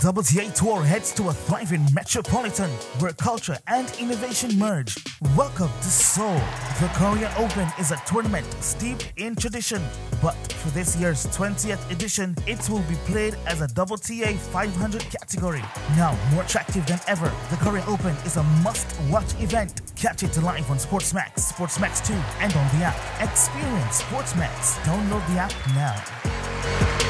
WTA Tour heads to a thriving metropolitan where culture and innovation merge. Welcome to Seoul. The Korea Open is a tournament steeped in tradition, but for this year's 20th edition, it will be played as a WTA 500 category. Now, more attractive than ever, the Korea Open is a must-watch event. Catch it live on Sportsmax, Sportsmax 2, and on the app. Experience Sportsmax. Download the app now.